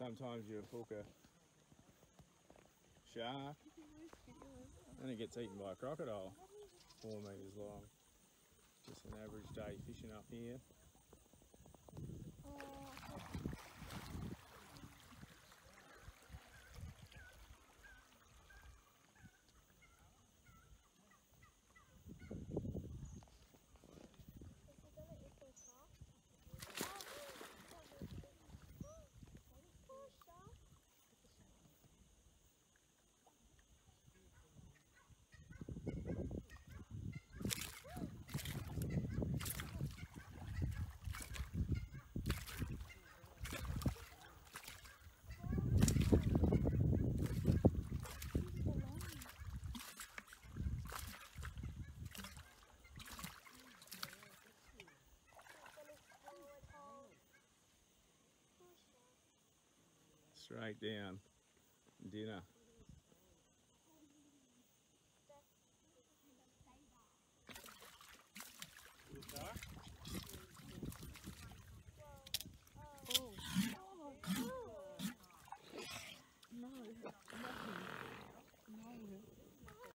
Sometimes you hook a shark and it gets eaten by a crocodile. Four metres long. Just an average day fishing up here. Oh, Straight down. Dinner.